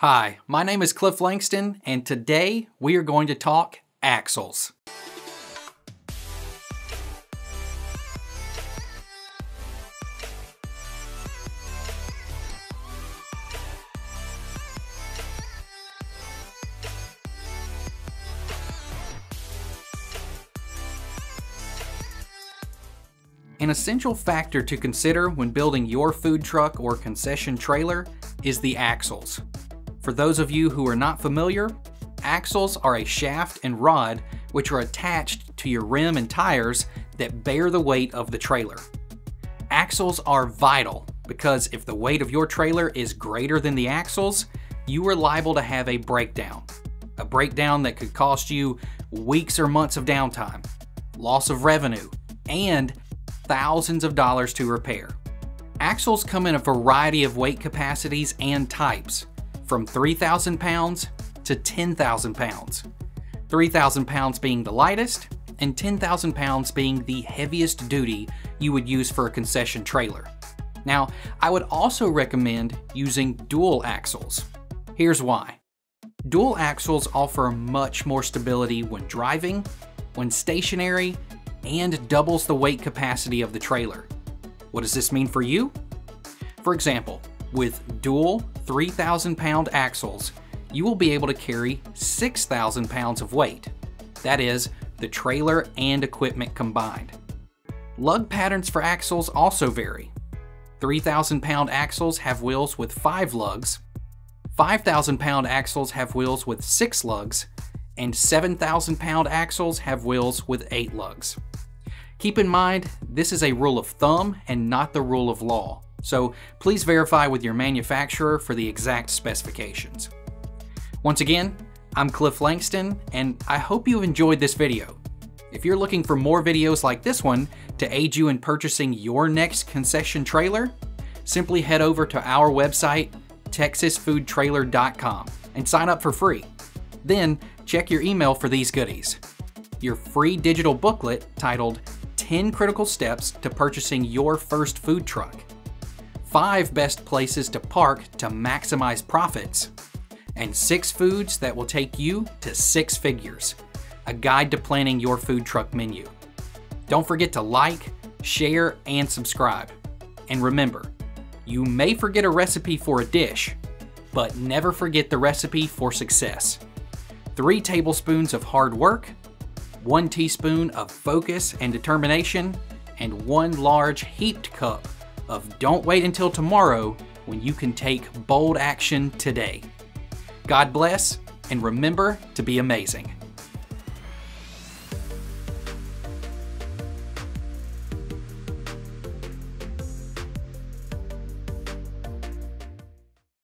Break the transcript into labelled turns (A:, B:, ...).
A: Hi, my name is Cliff Langston, and today we are going to talk axles. An essential factor to consider when building your food truck or concession trailer is the axles. For those of you who are not familiar, axles are a shaft and rod which are attached to your rim and tires that bear the weight of the trailer. Axles are vital because if the weight of your trailer is greater than the axles, you are liable to have a breakdown. A breakdown that could cost you weeks or months of downtime, loss of revenue, and thousands of dollars to repair. Axles come in a variety of weight capacities and types, from 3,000 pounds to 10,000 pounds. 3,000 pounds being the lightest, and 10,000 pounds being the heaviest duty you would use for a concession trailer. Now, I would also recommend using dual axles. Here's why. Dual axles offer much more stability when driving, when stationary, and doubles the weight capacity of the trailer. What does this mean for you? For example, with dual 3,000 pound axles, you will be able to carry 6,000 pounds of weight. That is, the trailer and equipment combined. Lug patterns for axles also vary. 3,000 pound axles have wheels with 5 lugs, 5,000 pound axles have wheels with 6 lugs, and 7,000 pound axles have wheels with 8 lugs. Keep in mind, this is a rule of thumb and not the rule of law, so please verify with your manufacturer for the exact specifications. Once again, I'm Cliff Langston, and I hope you enjoyed this video. If you're looking for more videos like this one to aid you in purchasing your next concession trailer, simply head over to our website, texasfoodtrailer.com, and sign up for free. Then check your email for these goodies. Your free digital booklet titled 10 Critical Steps to Purchasing Your First Food Truck, 5 Best Places to Park to Maximize Profits, and 6 Foods that will take you to six figures, a guide to planning your food truck menu. Don't forget to like, share, and subscribe. And remember, you may forget a recipe for a dish, but never forget the recipe for success. 3 tablespoons of hard work, 1 teaspoon of focus and determination, and 1 large heaped cup of don't wait until tomorrow when you can take bold action today. God bless, and remember to be amazing.